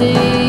see.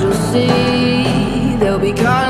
you'll see, they'll be gone.